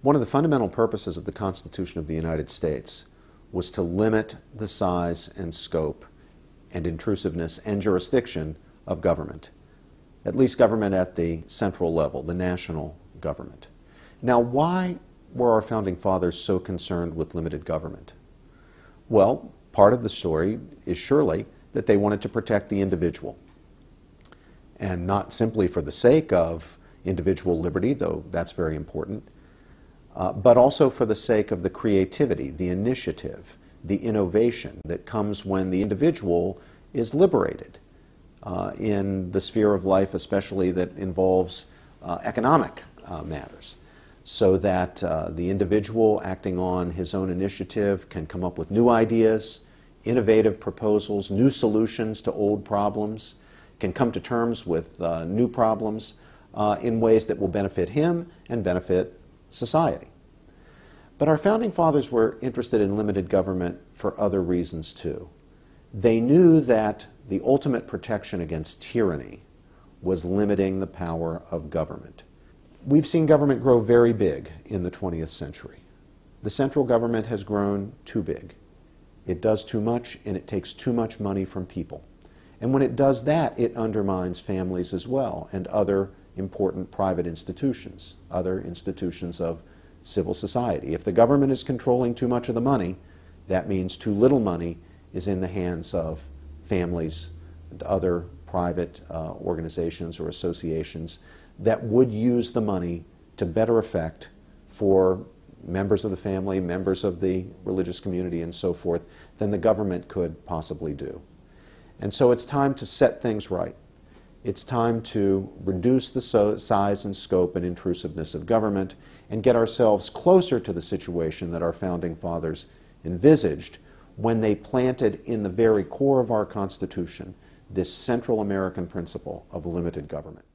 One of the fundamental purposes of the Constitution of the United States was to limit the size and scope and intrusiveness and jurisdiction of government, at least government at the central level, the national government. Now, why were our founding fathers so concerned with limited government? Well, part of the story is surely that they wanted to protect the individual. And not simply for the sake of individual liberty, though that's very important, uh, but also for the sake of the creativity, the initiative, the innovation that comes when the individual is liberated uh, in the sphere of life, especially that involves uh, economic uh, matters, so that uh, the individual acting on his own initiative can come up with new ideas, innovative proposals, new solutions to old problems, can come to terms with new problems in ways that will benefit him and benefit society. But our founding fathers were interested in limited government for other reasons too. They knew that the ultimate protection against tyranny was limiting the power of government. We've seen government grow very big in the 20th century. The central government has grown too big. It does too much and it takes too much money from people. And when it does that, it undermines families as well and other important private institutions, other institutions of civil society. If the government is controlling too much of the money, that means too little money is in the hands of families and other private uh, organizations or associations that would use the money to better effect for members of the family, members of the religious community, and so forth, than the government could possibly do. And so it's time to set things right. It's time to reduce the so size and scope and intrusiveness of government and get ourselves closer to the situation that our founding fathers envisaged when they planted in the very core of our Constitution this Central American principle of limited government.